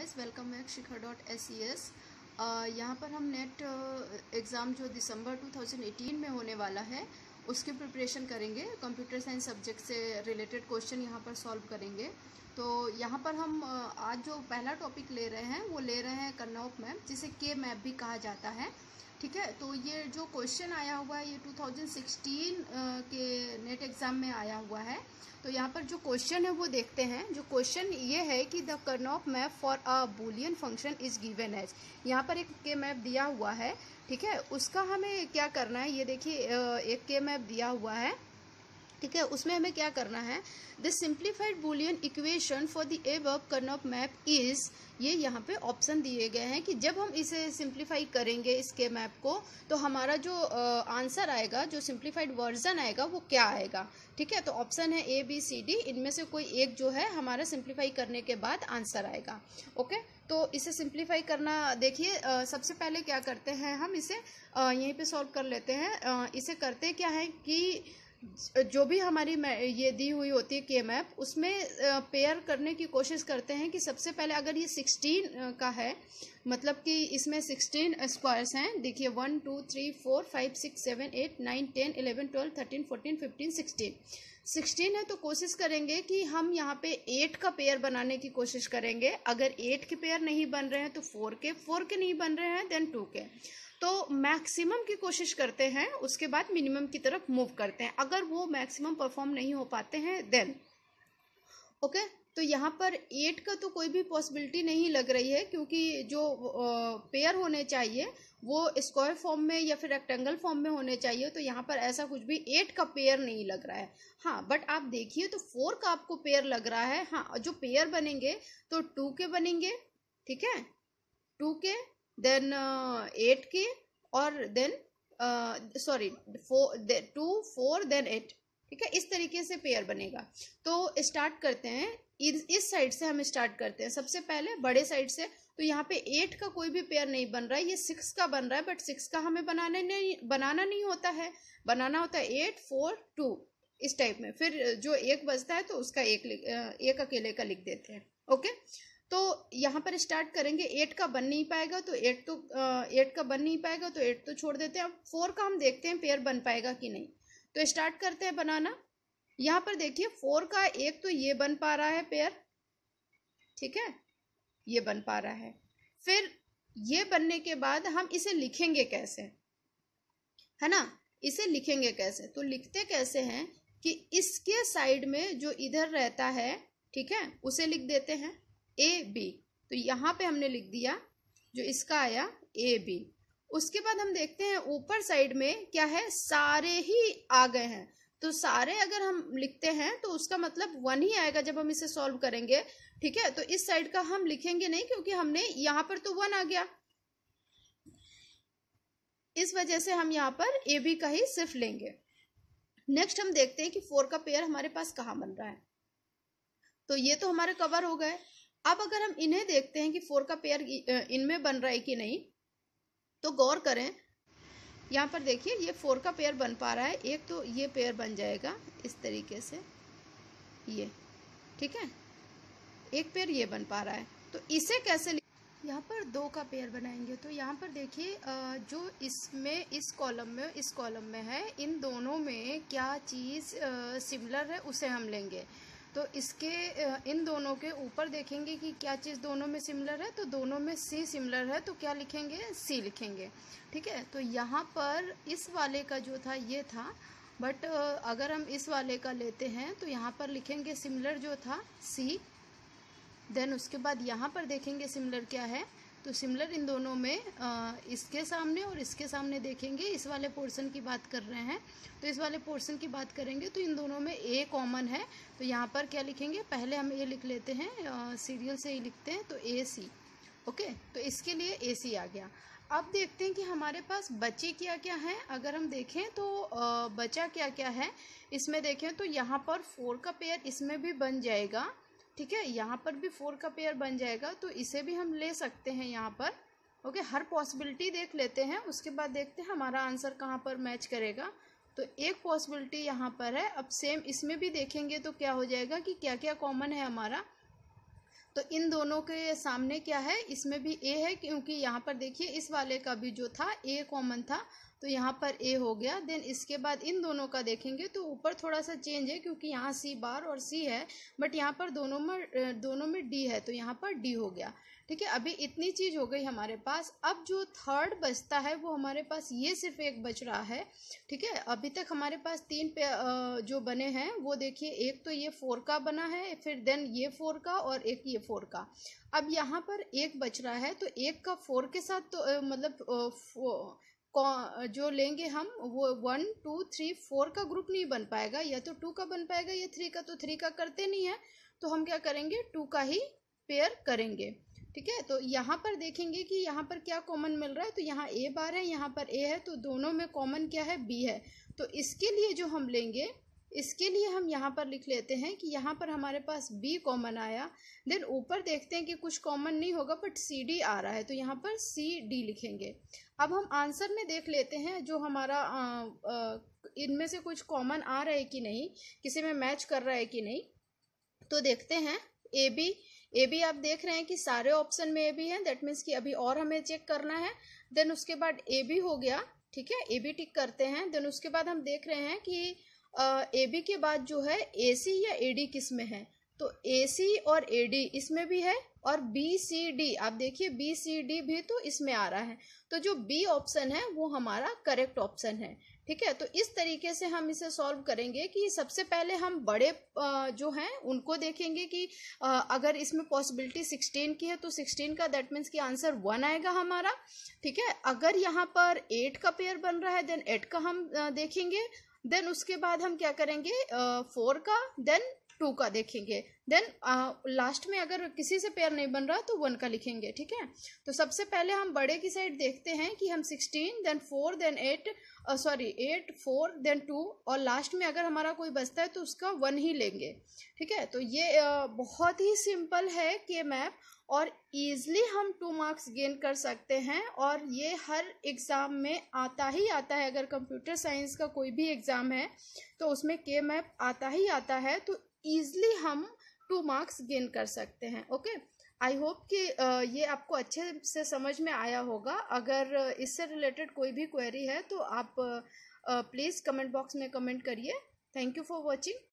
Guys welcome back Shikhar dot S C S यहाँ पर हम नेट एग्ज़ाम जो दिसंबर 2018 में होने वाला है उसकी प्रिपरेशन करेंगे। कंप्यूटर साइंस सब्जेक्ट से रिलेटेड क्वेश्चन यहाँ पर सॉल्व करेंगे। तो यहाँ पर हम uh, आज जो पहला टॉपिक ले रहे हैं वो ले रहे हैं कन्नौप मैप जिसे के मैप भी कहा जाता है। ठीक है? तो ये जो क्वेश्चन आया हुआ है, ये 2016 के नेट एग्ज़ाम में आया हुआ है। तो यहाँ पर जो क्वेश्चन है वो देखते हैं। जो क्वेश्चन ये है कि the Karnaugh map for a Boolean function is given as यहाँ पर एक के मैप दिया हुआ है, ठीक है? उसका हमें क्या करना है? ये देखिए एक के मैप दिया हुआ है। ठीक है उसमें हमें क्या करना है? The simplified Boolean equation for the above Karnaugh map is ये यहाँ पे ऑप्शन दिए गए हैं कि जब हम इसे सिंप्लीफाई करेंगे इसके मैप को तो हमारा जो आंसर uh, आएगा जो सिंप्लीफाइड वर्जन आएगा वो क्या आएगा? ठीक है तो ऑप्शन है ए बी सी डी इनमें से कोई एक जो है हमारा सिंप्लीफाई करने के बाद आंसर आएगा। ओके तो इसे सिंप्लीफाई करना देखिए सबसे पहले क्या करते हैं हम इसे यहीं पे सॉल्व कर लेते हैं। इसे करते क्या है कि जो भी हमारी ये दी हुई होती है के मैप उसमें पेयर करने की कोशिश करते हैं कि सबसे पहले अगर ये सिक्सटीन का है मतलब कि इसमें सिक्सटीन स्क्वायर्स हैं, देखिए one two three four five six seven eight nine ten eleven twelve thirteen fourteen fifteen sixteen sixteen है तो कोशिश करेंगे कि हम यहाँ पे एट का पेयर बनाने की कोशिश करेंगे। अगर एट के पेयर नहीं बन रहे हैं तो फोर के फोर के नहीं बन रहे हैं देन टू के। तो मैक्सिमम की कोशिश करते हैं, उसके बाद मिनिमम की तरफ़ मूव करते हैं। अगर वो मैक्सिमम परफॉर्म नहीं हो पाते हैं देन ओके तो यहाँ पर एट का तो कोई भी पॉसिबिलिटी नहीं लग रही है, क्योंकि जो पेयर होने चाहिए, वो स्क्वायर फॉर्म में या फिर रेक्टेंगल फॉर्म में होने चाहिए तो यहाँ पर ऐसा कुछ भी एट का पेयर नहीं लग रहा है। हाँ बट आप देखिए तो फोर का आपको पेयर लग रहा है। हाँ जो पेयर बनेंगे तो टू के बनेंगे, ठीक है? टू के देन एट के और then sorry two four then eight ठीक है? इस तरीके से पेयर बनेगा। तो स्टार्ट करते हैं। इस, इस साइड से हम स्टार्ट करते हैं। सबसे पहले बड़े साइड से तो यहाँ पे एट का कोई भी पेयर नहीं बन रहा है। ये सिक्स का बन रहा है बट सिक्स का हमें बनाने नहीं बनाना नहीं होता है। बनाना होता है एट फोर टू इस टाइप में। फिर जो एक बजता है तो उसका एक एक अकेले का लिख देते हैं। ओके तो यहाँ पर स्टार्ट करेंगे एट का बन नहीं पाएगा तो एट तो एट का बन नहीं पाएगा तो एट तो छोड़ देते हैं। अब फोर का हम देखते हैं पेयर बन पाएगा कि नहीं। तो स्टार्ट करते हैं बनाना। यहाँ पर देखिए फोर का एक तो ये बन पा रहा है पेयर ठीक है? ये बन पा रहा है। फिर ये बनने के बाद हम इसे लिखेंगे कैसे? है ना? इसे लिखेंगे कैसे? तो लिखते कैसे हैं कि इसके साइड में जो इधर रहता है, ठीक है? उसे लिख देते हैं। ए बी तो यहाँ पे हमने लिख दिया, जो इसका आया ए बी उसके बाद हम देखते हैं ऊपर साइड में क्या है, सारे ही आ गए हैं। तो सारे अगर हम लिखते हैं तो उसका मतलब वन ही आएगा जब हम इसे सॉल्व करेंगे, ठीक है? तो इस साइड का हम लिखेंगे नहीं, क्योंकि हमने यहाँ पर तो वन आ गया। इस वजह से हम यहाँ पर ए बी का ही सिर्फ़ लेंगे। नेक्स्ट हम देखते हैं कि फोर का पेयर हमारे पास कहाँ बन रहा है। तो ये तो हमारे कवर हो गए। अब अगर हम इन्हें देखते हैं कि फोर का पेयर इनमें बन रहा है कि नहीं तो गौर करें। यहाँ पर देखिए, ये फोर का पेयर बन पा रहा है। एक तो ये पेयर बन जाएगा इस तरीके से। ये, ठीक है? एक पेयर ये बन पा रहा है। तो इसे कैसे यहाँ पर दो का पेयर बनाएँगे। तो यहाँ पर देखिए जो इसमें, इस कॉलम में, इस कॉलम में है, इन दोनों में क्या चीज़ सिमिलर है, उसे हम लेंगे। तो इसके इन दोनों के ऊपर देखेंगे कि क्या चीज़ दोनों में सिमिलर है तो दोनों में सी सिमिलर है तो क्या लिखेंगे? सी लिखेंगे। ठीक है? तो यहाँ पर इस वाले का जो था, ये था बट अगर हम इस वाले का लेते हैं तो यहाँ पर लिखेंगे सिमिलर जो था सी देन उसके बाद यहाँ पर देखेंगे सिमिलर क्या है? तो सिमिलर इन दोनों में इसके सामने और इसके सामने देखेंगे, इस वाले पोर्शन की बात कर रहे हैं। तो इस वाले पोर्शन की बात करेंगे तो इन दोनों में ए कॉमन है। तो यहाँ पर क्या लिखेंगे? पहले हम ए लिख लेते हैं सीरियल से ही लिखते हैं तो ए सी ओके? तो इसके लिए ए सी आ गया। अब देखते हैं कि हमारे पास बचे क्या क्या हैं। अगर हम देखें तो बचा क्या क्या है। इसमें देखें तो यहाँ पर फोर का पेयर इसमें भी बन जाएगा। ठीक है, यहाँ पर भी फोर का पेयर बन जाएगा तो इसे भी हम ले सकते हैं यहाँ पर। ओके हर पॉसिबिलिटी देख लेते हैं, उसके बाद देखते हैं हमारा आंसर कहाँ पर मैच करेगा। तो एक पॉसिबिलिटी यहाँ पर है, अब सेम इसमें भी देखेंगे तो क्या हो जाएगा कि क्या क्या कॉमन है हमारा। तो इन दोनों के सामने क्या है? इसमें भी ए है क्योंकि यहाँ पर देखिए, इस वाले का भी जो था ए कॉमन था तो यहाँ पर ए हो गया। देन इसके बाद इन दोनों का देखेंगे तो ऊपर थोड़ा सा चेंज है क्योंकि यहाँ सी बार और सी है बट यहाँ पर दोनों में दोनों में डी है तो यहाँ पर डी हो गया। ठीक है, अभी इतनी चीज़ हो गई हमारे पास। अब जो थर्ड बचता है, वो हमारे पास ये सिर्फ़ एक बच रहा है, ठीक है? अभी तक हमारे पास तीन पे जो बने हैं, वो देखिए, एक तो ये फोर का बना है, फिर देन ये फोर का और एक ये फोर का। अब यहाँ पर एक बच रहा है तो एक का फोर के साथ तो मतलब जो लेंगे हम, वो वन टू थ्री फोर का ग्रुप नहीं बन पाएगा। या तो टू का बन पाएगा या थ्री का तो थ्री का करते नहीं है तो हम क्या करेंगे? टू का ही पेयर करेंगे। ठीक है? तो यहाँ पर देखेंगे कि यहाँ पर क्या कॉमन मिल रहा है तो यहाँ ए बार है, यहाँ पर ए है तो दोनों में कॉमन क्या है? बी है। तो इसके लिए जो हम लेंगे, इसके लिए हम यहाँ पर लिख लेते हैं कि यहाँ पर हमारे पास बी कॉमन आया। देन ऊपर देखते हैं कि कुछ कॉमन नहीं होगा बट सी डी आ रहा है तो यहाँ पर सी डी लिखेंगे। अब हम आंसर में देख लेते हैं जो हमारा इनमें से कुछ कॉमन आ रहा है कि नहीं, किसी में मैच कर रहा है कि नहीं। तो देखते हैं ए बी ए बी आप देख रहे हैं कि सारे ऑप्शन में ए बी है दैट मीन्स कि अभी और हमें चेक करना है देन उसके बाद ए बी हो गया, ठीक है? ए बी टिक करते हैं देन उसके बाद हम देख रहे हैं कि ए बी के बाद जो है ए सी या ए डी किसमें है? तो ए सी और ए डी इसमें भी है और बी सी डी आप देखिए बी सी डी भी तो इसमें आ रहा है। तो जो बी ऑप्शन है, वो हमारा करेक्ट ऑप्शन है। ठीक है? तो इस तरीके से हम इसे सॉल्व करेंगे कि सबसे पहले हम बड़े जो हैं, उनको देखेंगे कि अगर इसमें पॉसिबिलिटी सिक्सटीन की है तो सिक्सटीन का दैट मीन्स कि आंसर वन आएगा हमारा। ठीक है? अगर यहाँ पर एट का पेयर बन रहा है देन एट का हम देखेंगे। देन उसके बाद हम क्या करेंगे? फोर का देन टू का देखेंगे। देन लास्ट में अगर किसी से पेयर नहीं बन रहा तो वन का लिखेंगे ठीक है? तो सबसे पहले हम बड़े की साइड देखते हैं कि हम sixteen then four then eight sorry eight four then two और लास्ट में अगर हमारा कोई बचता है तो उसका वन ही लेंगे ठीक है? तो ये uh, बहुत ही सिंपल है के मैप और ईजली हम टू मार्क्स गेन कर सकते हैं और ये हर एग्ज़ाम में आता ही आता है। अगर कंप्यूटर साइंस का कोई भी एग्ज़ाम है तो उसमें के मैप आता ही आता है तो ईजली हम टू मार्क्स गेन कर सकते हैं ओके आई होप कि ये आपको अच्छे से समझ में आया होगा। अगर इससे रिलेटेड कोई भी क्वेरी है तो आप प्लीज़ कमेंट बॉक्स में कमेंट करिए। Thank you for watching